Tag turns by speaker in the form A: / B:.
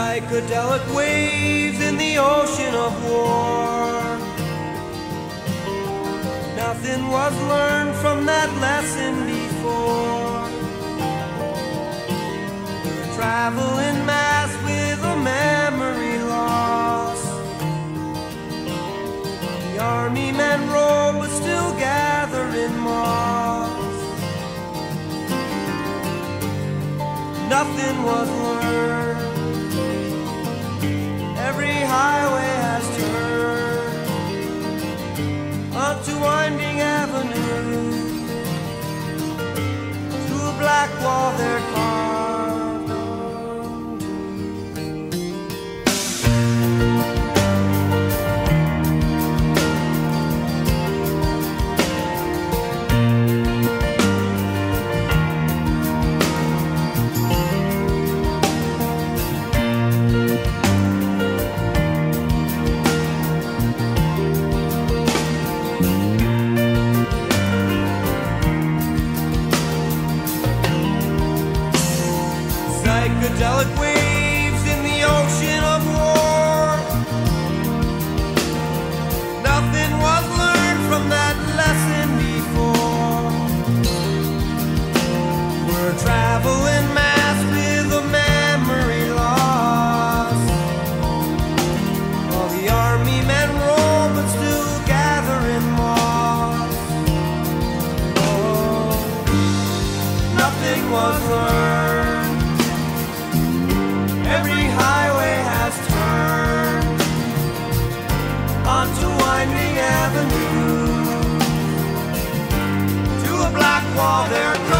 A: psychedelic waves in the ocean of war. Nothing was learned from that lesson before. We're traveling mass with a memory loss. The army men roam, but still gathering moss. Nothing was black while they're gone.